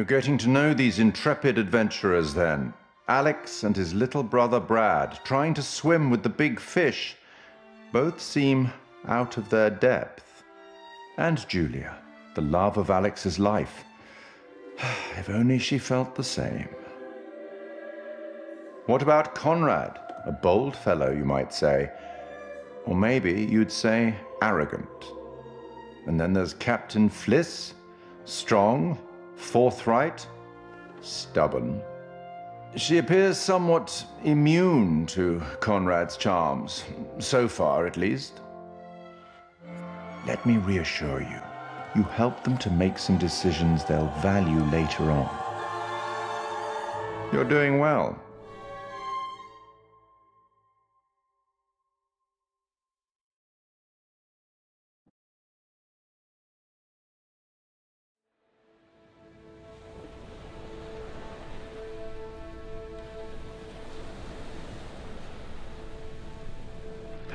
You're getting to know these intrepid adventurers then. Alex and his little brother Brad, trying to swim with the big fish. Both seem out of their depth. And Julia, the love of Alex's life. if only she felt the same. What about Conrad? A bold fellow, you might say. Or maybe you'd say arrogant. And then there's Captain Fliss, strong, forthright, stubborn. She appears somewhat immune to Conrad's charms, so far at least. Let me reassure you, you help them to make some decisions they'll value later on. You're doing well.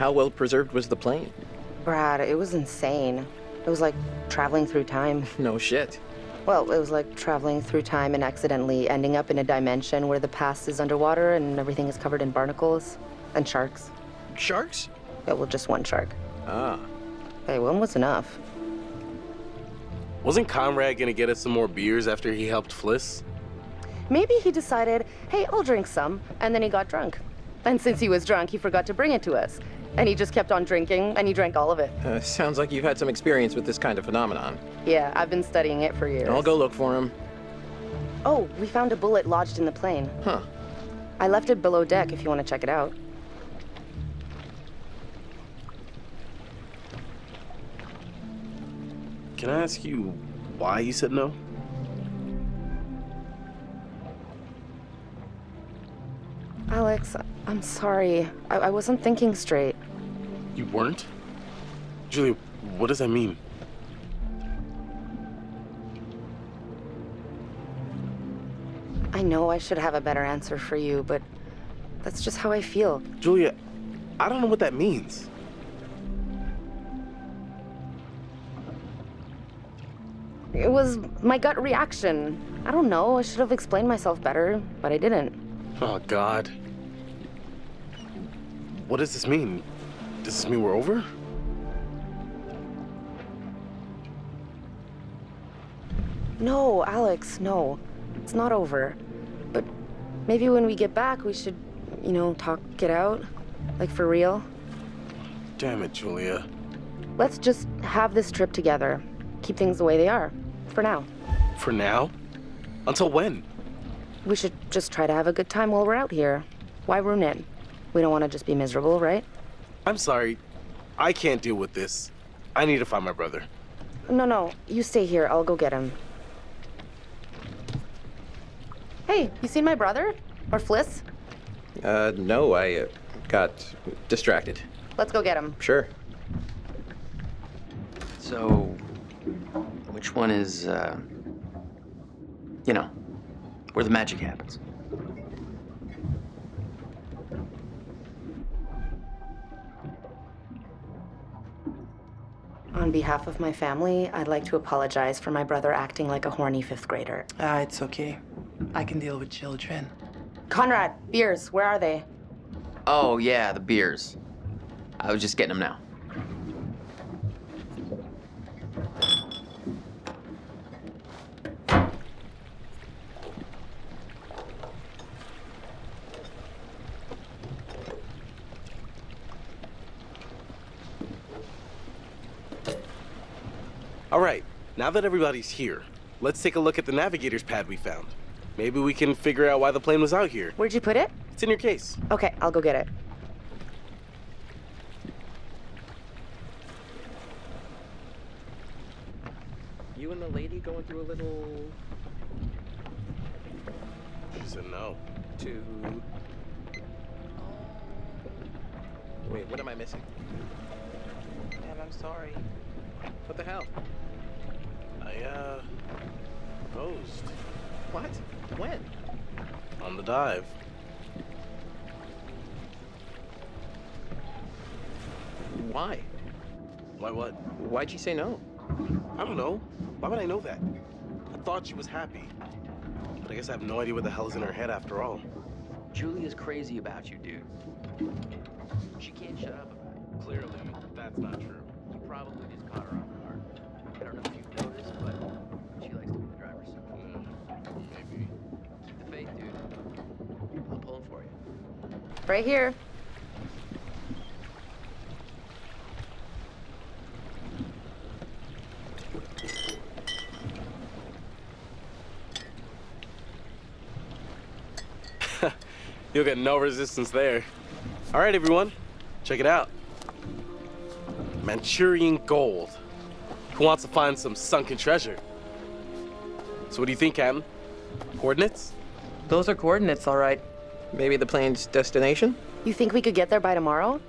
How well preserved was the plane? Brad, it was insane. It was like traveling through time. No shit. Well, it was like traveling through time and accidentally ending up in a dimension where the past is underwater and everything is covered in barnacles and sharks. Sharks? Yeah, well, just one shark. Ah. Hey, one was enough. Wasn't Conrad gonna get us some more beers after he helped Fliss? Maybe he decided, hey, I'll drink some, and then he got drunk. And since he was drunk, he forgot to bring it to us. And he just kept on drinking, and he drank all of it. Uh, sounds like you've had some experience with this kind of phenomenon. Yeah, I've been studying it for years. I'll go look for him. Oh, we found a bullet lodged in the plane. Huh. I left it below deck if you want to check it out. Can I ask you why you said no? Alex, I'm sorry. I, I wasn't thinking straight. You weren't? Julia, what does that mean? I know I should have a better answer for you, but that's just how I feel. Julia, I don't know what that means. It was my gut reaction. I don't know. I should have explained myself better, but I didn't. Oh, God. What does this mean? Does this mean we're over? No, Alex, no. It's not over. But maybe when we get back, we should, you know, talk it out. Like for real. Damn it, Julia. Let's just have this trip together. Keep things the way they are. For now. For now? Until when? We should just try to have a good time while we're out here. Why ruin it? We don't want to just be miserable, right? I'm sorry. I can't deal with this. I need to find my brother. No, no. You stay here. I'll go get him. Hey, you seen my brother? Or Fliss? Uh, no, I uh, got distracted. Let's go get him. Sure. So, which one is, uh, you know, where the magic happens? On behalf of my family, I'd like to apologize for my brother acting like a horny fifth grader. Ah, it's okay. I can deal with children. Conrad, beers, where are they? Oh, yeah, the beers. I was just getting them now. All right, now that everybody's here, let's take a look at the navigator's pad we found. Maybe we can figure out why the plane was out here. Where'd you put it? It's in your case. Okay, I'll go get it. You and the lady going through a little. She said no. to. Wait, what am I missing? Damn, I'm sorry. What the hell? I, uh, proposed What? When? on the dive. Why? Why what? Why'd she say no? I don't know. Why would I know that? I thought she was happy. But I guess I have no idea what the hell is in her head after all. Julia's crazy about you, dude. She can't shut up about it. Clearly, that's not true. You probably just caught her off guard. I don't know if you've noticed, but she likes to be the driver's seat. maybe. Keep the faith, dude. I'm pulling for you. Right here. You'll get no resistance there. All right, everyone, check it out. Manchurian gold. Who wants to find some sunken treasure? So what do you think, Captain? Coordinates? Those are coordinates, all right. Maybe the plane's destination? You think we could get there by tomorrow?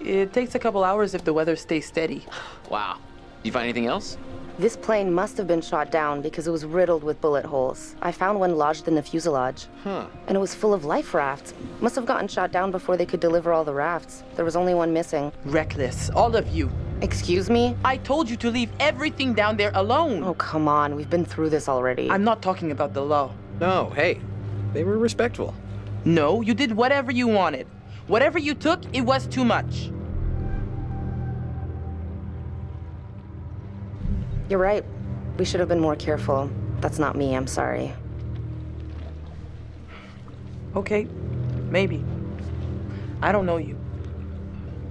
It takes a couple hours if the weather stays steady. Wow. You find anything else? This plane must have been shot down because it was riddled with bullet holes. I found one lodged in the fuselage. Huh. And it was full of life rafts. Must have gotten shot down before they could deliver all the rafts. There was only one missing. Reckless, all of you. Excuse me? I told you to leave everything down there alone. Oh, come on. We've been through this already. I'm not talking about the law. No, hey, they were respectful. No, you did whatever you wanted. Whatever you took, it was too much. You're right. We should have been more careful. That's not me, I'm sorry. Okay, maybe. I don't know you.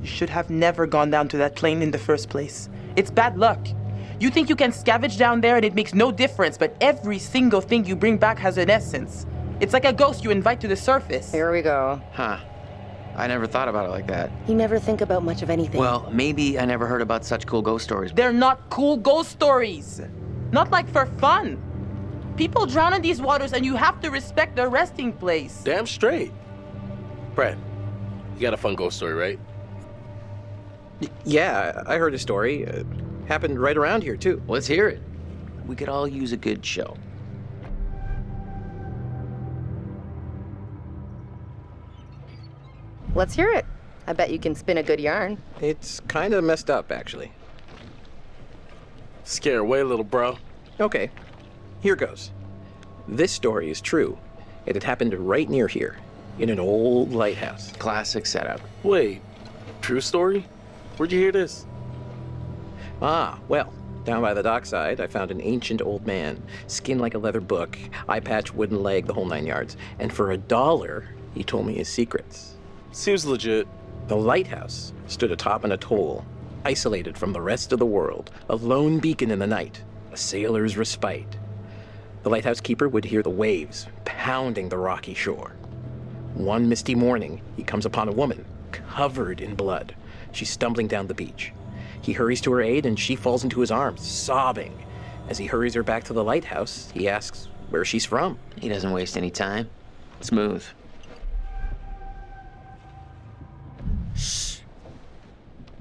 You should have never gone down to that plane in the first place. It's bad luck. You think you can scavenge down there and it makes no difference, but every single thing you bring back has an essence. It's like a ghost you invite to the surface. Here we go. Huh. I never thought about it like that. You never think about much of anything. Well, maybe I never heard about such cool ghost stories. They're not cool ghost stories. Not like for fun. People drown in these waters and you have to respect their resting place. Damn straight. Brad, you got a fun ghost story, right? Y- yeah, I I heard a story. Uh, happened right around here, too. Let's hear it. We could all use a good show. Let's hear it. I bet you can spin a good yarn. It's kind of messed up, actually. Scare away, little bro. Okay, here goes. This story is true. It had happened right near here, in an old lighthouse. Classic setup. Wait, true story? Where'd you hear this? Ah, well, down by the dockside, I found an ancient old man, skin like a leather book, eye patch, wooden leg, the whole nine yards. And for a dollar, he told me his secrets. Seems legit. The lighthouse stood atop an atoll, isolated from the rest of the world, a lone beacon in the night, a sailor's respite. The lighthouse keeper would hear the waves pounding the rocky shore. One misty morning, he comes upon a woman covered in blood. She's stumbling down the beach. He hurries to her aid and she falls into his arms, sobbing. As he hurries her back to the lighthouse, he asks where she's from. He doesn't waste any time. Smooth.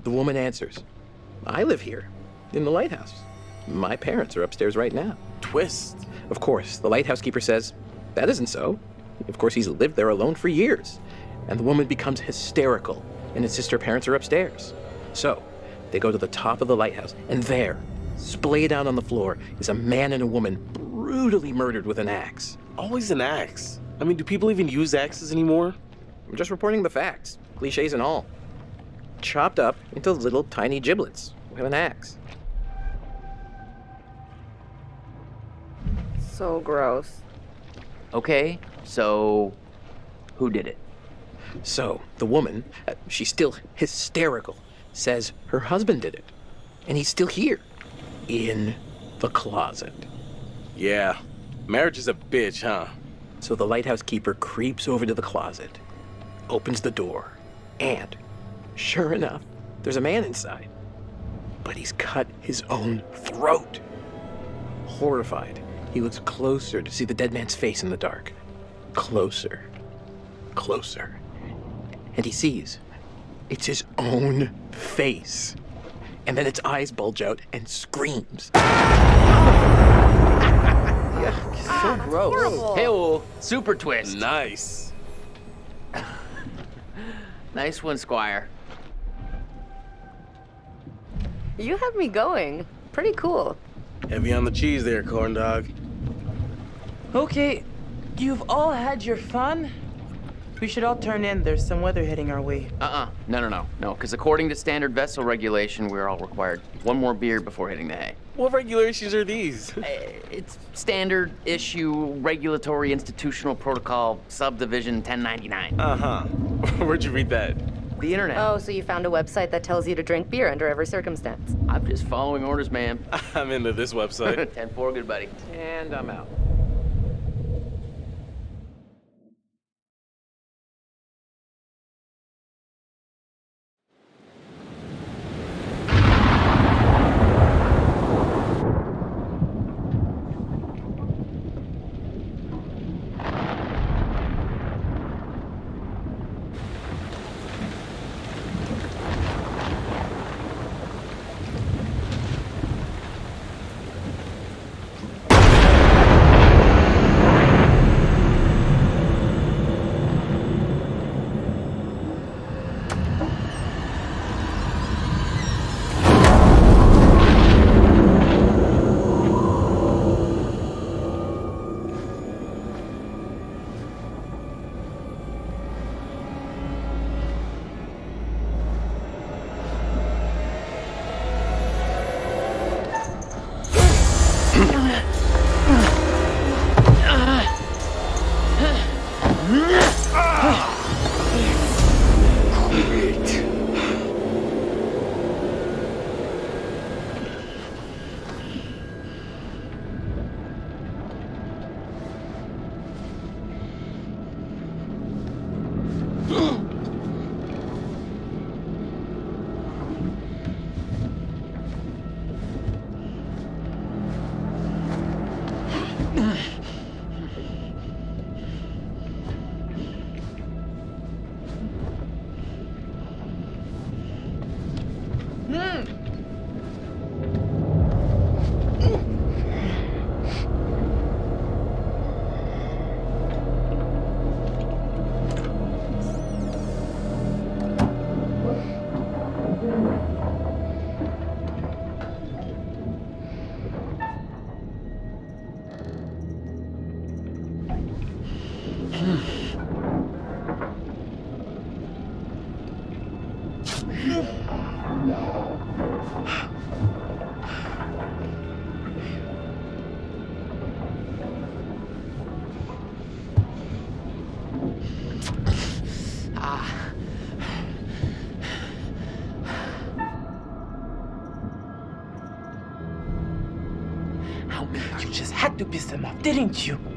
The woman answers, I live here, in the lighthouse. My parents are upstairs right now. Twist. Of course, the lighthouse keeper says, That isn't so. Of course, he's lived there alone for years. And the woman becomes hysterical and insists her parents are upstairs. So, they go to the top of the lighthouse, and there, splayed out on the floor, is a man and a woman brutally murdered with an axe. Always an axe. I mean, do people even use axes anymore? I'm just reporting the facts, cliches and all. Chopped up into little tiny giblets with an axe. So gross. Okay, so who did it? So, the woman, uh, she's still hysterical, says her husband did it. And he's still here. In the closet. Yeah. Marriage is a bitch, huh? So the lighthouse keeper creeps over to the closet, opens the door, and sure enough, there's a man inside. But he's cut his own throat. Horrified, he looks closer to see the dead man's face in the dark. Closer. Closer. And he sees it's his own face. And then its eyes bulge out and screams. So gross. Hey, oh, super twist. Nice. Nice one, Squire. You have me going. Pretty cool. Heavy on the cheese there, corn dog. Okay, you've all had your fun. We should all turn in. There's some weather heading our way. Uh-uh. No, no, no. No, because according to standard vessel regulation, we're all required one more beer before hitting the hay. What regulations are these? Eh, It's standard issue regulatory institutional protocol subdivision 1099. Uh huh. Where'd you read that? The internet. Oh, so you found a website that tells you to drink beer under every circumstance. I'm just following orders, ma'am. I'm into this website. 10-4, good buddy. And I'm out. Ah. You just had to piss them off, didn't you?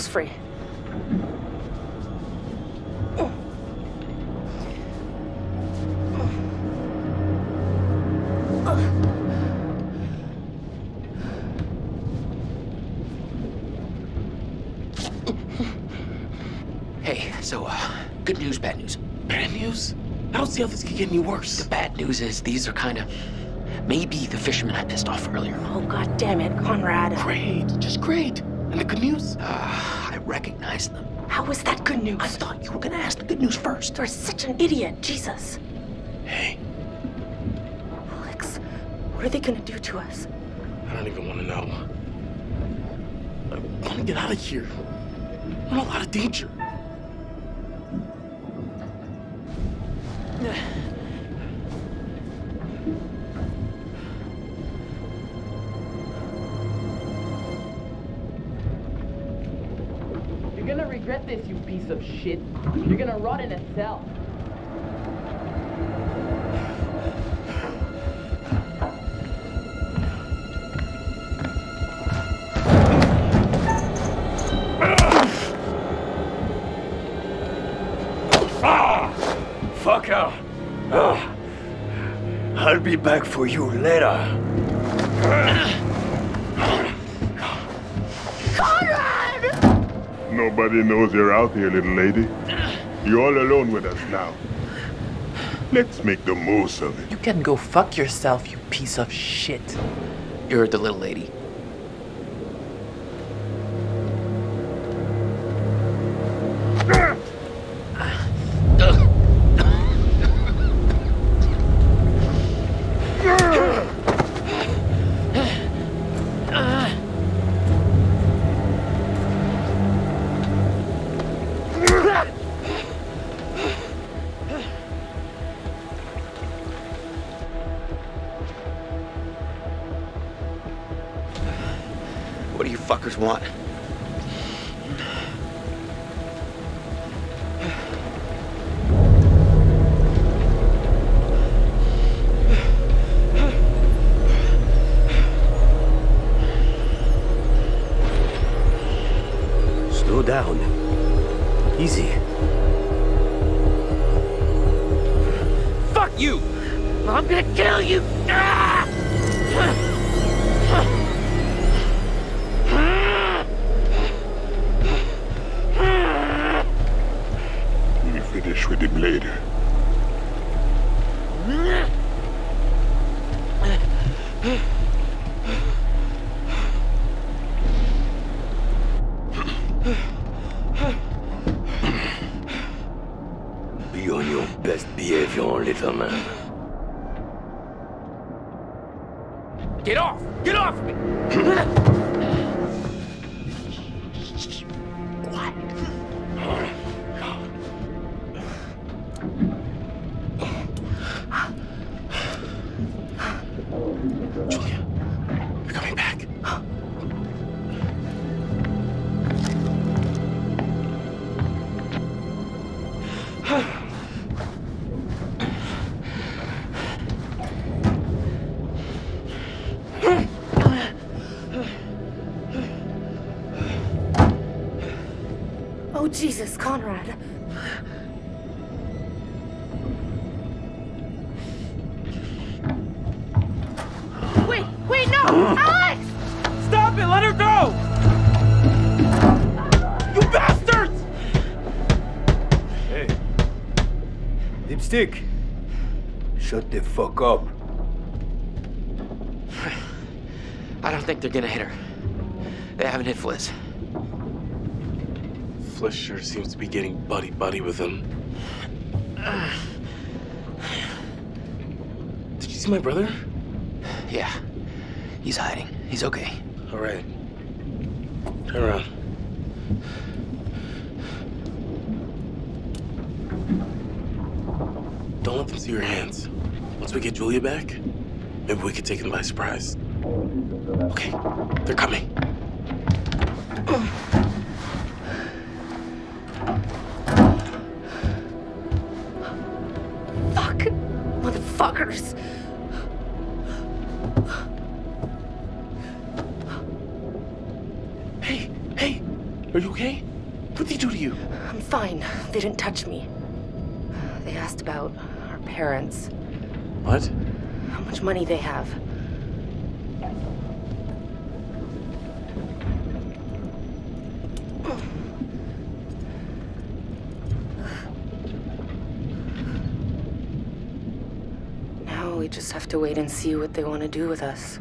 Almost free. Hey, so, uh, good news, bad news. Bad news? I don't see how this could get any worse. The bad news is these are kind of maybe the fishermen I pissed off earlier. Oh, god damn it, Conrad. Great, just great. And the good news? Uh, I recognize them. How is that good news? I thought you were gonna ask the good news first. You're such an idiot, Jesus. Hey, Alex, what are they gonna do to us? I don't even want to know. I want to get out of here. I'm in a lot of danger. This, you piece of shit. You're gonna rot in a cell. Ah! motherfucker! Ah, I'll be back for you later. Nobody knows you're out here, little lady. You're all alone with us now. Let's make the most of it. You can go fuck yourself, you piece of shit. You're the little lady. Do later. Jesus, Conrad. Wait, wait, no! Alex! Stop it! Let her go! You bastards! Hey. Dipstick. Shut the fuck up. I don't think they're gonna hit her. They haven't hit Fliss. Fliss sure seems to be getting buddy buddy with him. Did you see my brother? Yeah. He's hiding. He's okay. All right. Turn around. Don't let them see your hands. Once we get Julia back, maybe we could take them by surprise. Okay, they're coming. Hey, hey, are you okay? What did they do to you? I'm fine. They didn't touch me. They asked about our parents, What? how much money they have. To wait and see what they want to do with us.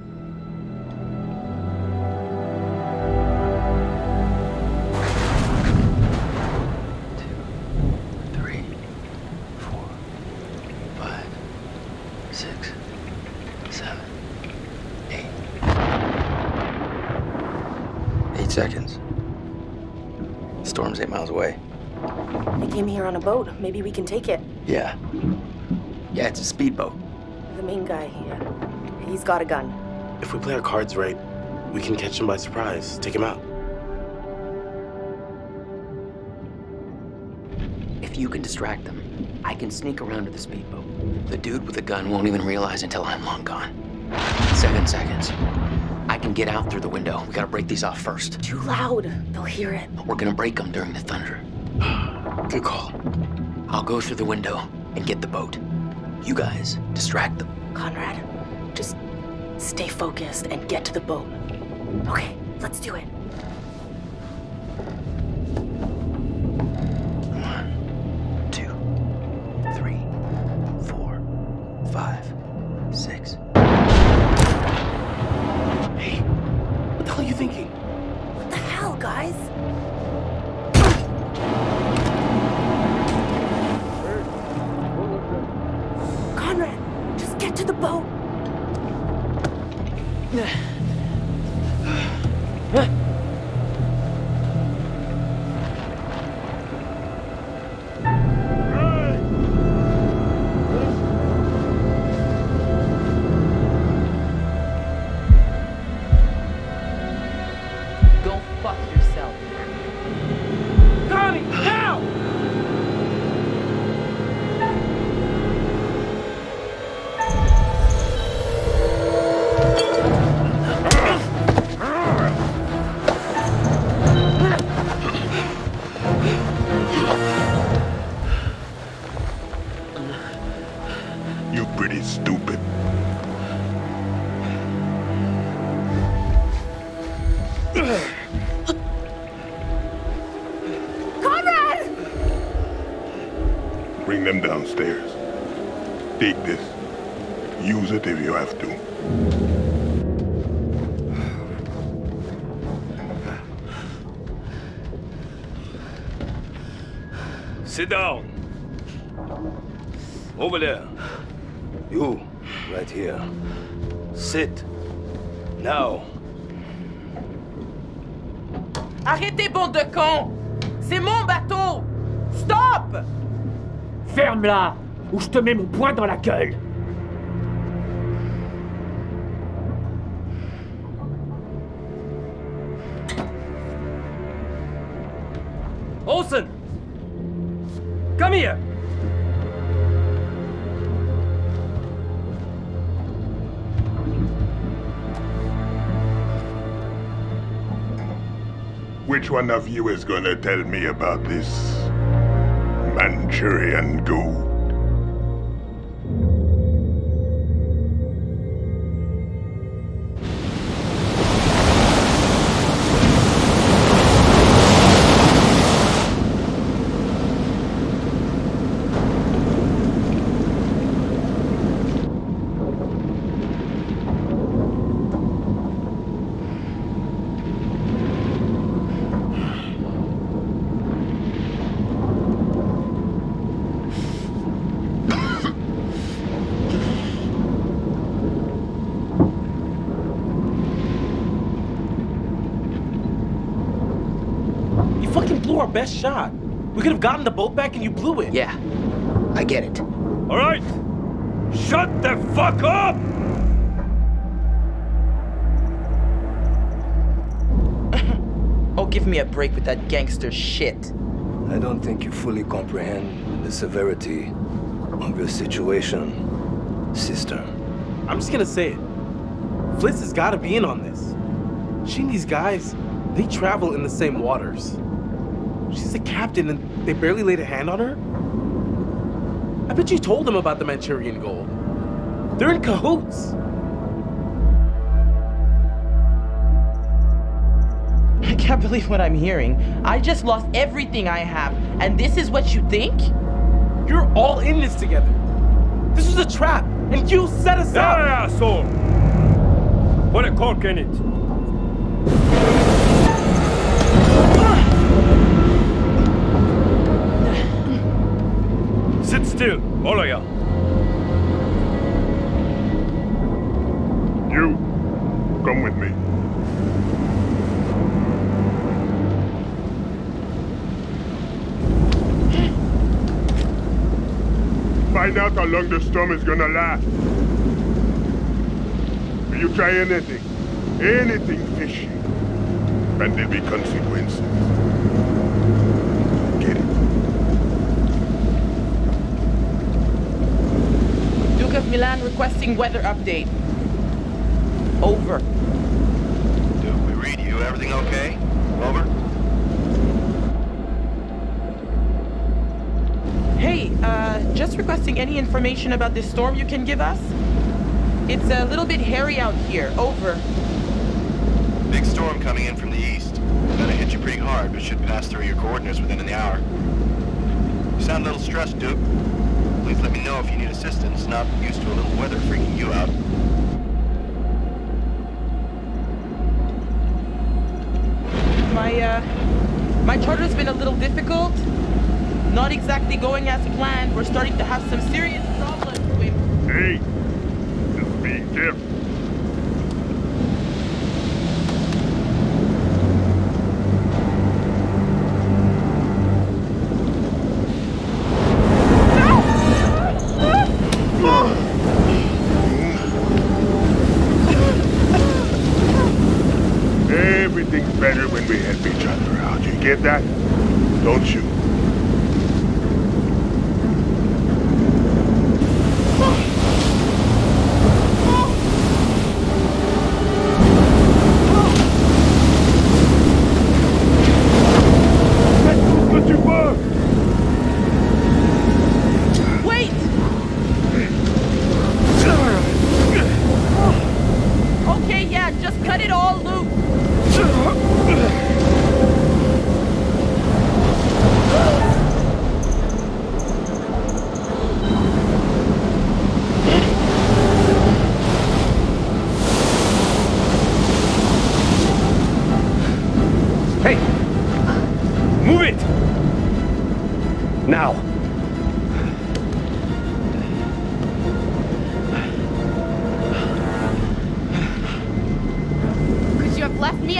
Three, four, five, six, seven, eight. Eight seconds. Storm's eight miles away. They came here on a boat. Maybe we can take it. Yeah. Yeah, it's a speedboat. The main guy here. He's got a gun. If we play our cards right, we can catch him by surprise, take him out. If you can distract them, I can sneak around to the speedboat. The dude with the gun won't even realize until I'm long gone. Seven seconds. I can get out through the window. We gotta break these off first. Too loud. They'll hear it. We're gonna break them during the thunder. Good call. I'll go through the window. and get the boat. You guys distract them. Conrad, just stay focused and get to the boat. Okay, let's do it. Bring them downstairs. Take this. Use it if you have to. Sit down. Over there. You, right here. Sit. Now. Arrêtez, bande de cons! C'est mon bateau! Stop! Ferme-la ou je te mets mon poing dans la gueule Olson! Come here! Which one of you is gonna tell me about this Manchurian gold? Best shot. We could have gotten the boat back and you blew it. Yeah, I get it. All right. Shut the fuck up! Oh, give me a break with that gangster shit. I don't think you fully comprehend the severity of your situation, sister. I'm just gonna say it. Fliss has gotta be in on this. She and these guys, they travel in the same waters. She's a captain and they barely laid a hand on her? I bet you told them about the Manchurian gold. They're in cahoots. I can't believe what I'm hearing. I just lost everything I have, and this is what you think? You're all in this together. This was a trap, and you set us up. Yeah, asshole! Put a cork in it. Still, all of you. You, come with me. Find out how long the storm is gonna last. If you try anything, anything fishy, and there'll be consequences. Get it? Duke of Milan requesting weather update. Over. Duke, we read you. Everything okay? Over? Hey, uh, just requesting any information about this storm you can give us? It's a little bit hairy out here. Over. Big storm coming in from the east. Gonna hit you pretty hard, but should pass through your coordinates within an hour. You sound a little stressed, Duke. Please let me know if you need assistance. Not used to a little weather freaking you out. My, uh, my charter's been a little difficult. Not exactly going as planned. We're starting to have some serious problems with... Hey, just be careful. Better when we help each other out. You get that? Don't you?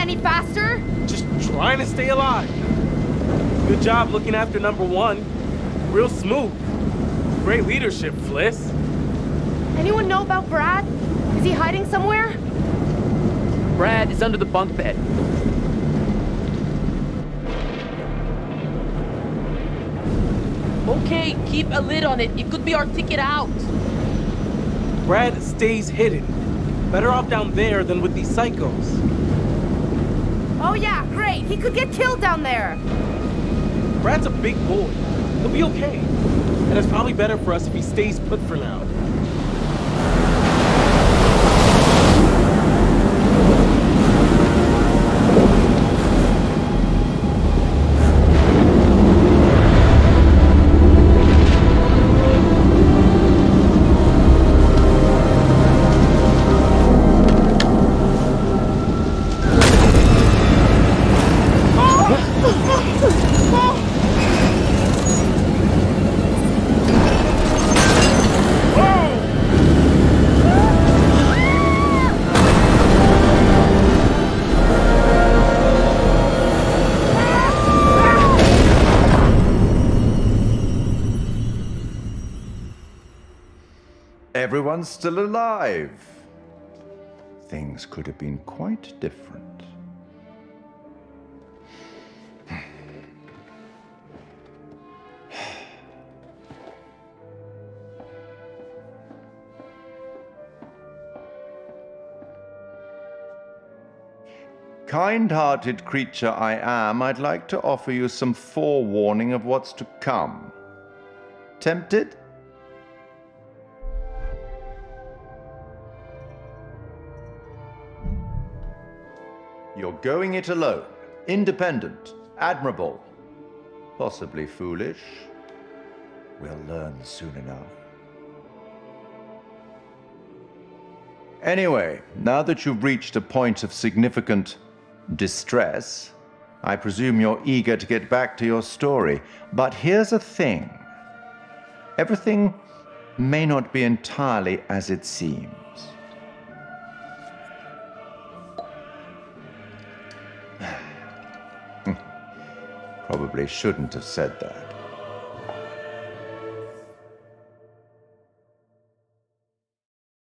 Any faster? Just trying to stay alive. Good job looking after number one. Real smooth. Great leadership, Fliss. Anyone know about Brad? Is he hiding somewhere? Brad is under the bunk bed. Okay, keep a lid on it. It could be our ticket out. Brad stays hidden. Better off down there than with these psychos. Yeah, great. He could get killed down there. Brad's a big boy. He'll be okay. And it's probably better for us if he stays put for now. Still alive. Things could have been quite different. Kind hearted creature I am, I'd like to offer you some forewarning of what's to come. Tempted? Going it alone, independent, admirable, possibly foolish. We'll learn soon enough. Anyway, now that you've reached a point of significant distress, I presume you're eager to get back to your story. But here's a thing everything may not be entirely as it seems. Probably shouldn't have said that.